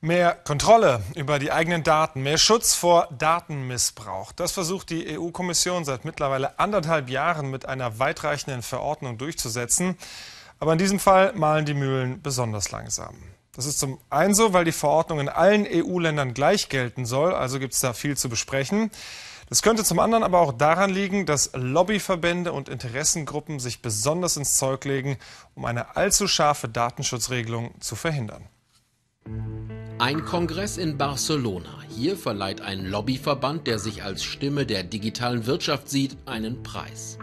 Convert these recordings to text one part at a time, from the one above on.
Mehr Kontrolle über die eigenen Daten, mehr Schutz vor Datenmissbrauch. Das versucht die EU-Kommission seit mittlerweile anderthalb Jahren mit einer weitreichenden Verordnung durchzusetzen. Aber in diesem Fall malen die Mühlen besonders langsam. Das ist zum einen so, weil die Verordnung in allen EU-Ländern gleich gelten soll, also gibt es da viel zu besprechen. Das könnte zum anderen aber auch daran liegen, dass Lobbyverbände und Interessengruppen sich besonders ins Zeug legen, um eine allzu scharfe Datenschutzregelung zu verhindern. Ein Kongress in Barcelona. Hier verleiht ein Lobbyverband, der sich als Stimme der digitalen Wirtschaft sieht, einen Preis.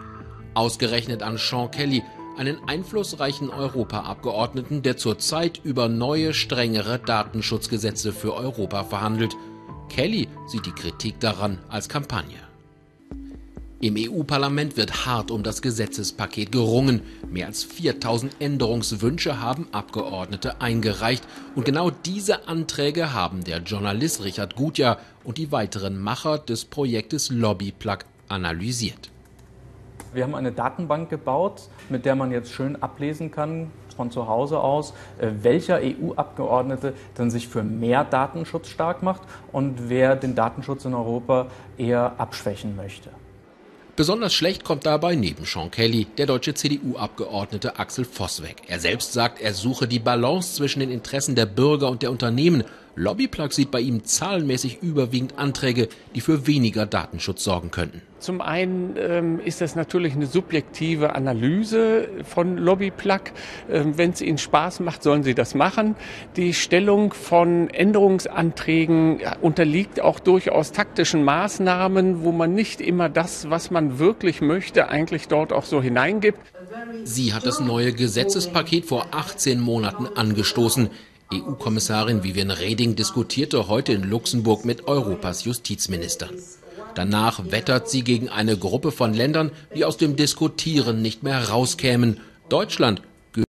Ausgerechnet an Sean Kelly, einen einflussreichen Europaabgeordneten, der zurzeit über neue, strengere Datenschutzgesetze für Europa verhandelt. Kelly sieht die Kritik daran als Kampagne. Im EU-Parlament wird hart um das Gesetzespaket gerungen. Mehr als 4000 Änderungswünsche haben Abgeordnete eingereicht. Und genau diese Anträge haben der Journalist Richard Gutjahr und die weiteren Macher des Projektes Lobbyplug analysiert. Wir haben eine Datenbank gebaut, mit der man jetzt schön ablesen kann, von zu Hause aus, äh, welcher EU-Abgeordnete dann sich für mehr Datenschutz stark macht und wer den Datenschutz in Europa eher abschwächen möchte. Besonders schlecht kommt dabei neben Sean Kelly der deutsche CDU-Abgeordnete Axel Voss weg. Er selbst sagt, er suche die Balance zwischen den Interessen der Bürger und der Unternehmen Lobbyplug sieht bei ihm zahlenmäßig überwiegend Anträge, die für weniger Datenschutz sorgen könnten. Zum einen ähm, ist das natürlich eine subjektive Analyse von Lobbyplug. Ähm, Wenn es Ihnen Spaß macht, sollen Sie das machen. Die Stellung von Änderungsanträgen unterliegt auch durchaus taktischen Maßnahmen, wo man nicht immer das, was man wirklich möchte, eigentlich dort auch so hineingibt. Sie hat das neue Gesetzespaket vor 18 Monaten angestoßen. EU-Kommissarin Vivian Reding diskutierte heute in Luxemburg mit Europas Justizministern. Danach wettert sie gegen eine Gruppe von Ländern, die aus dem Diskutieren nicht mehr rauskämen. Deutschland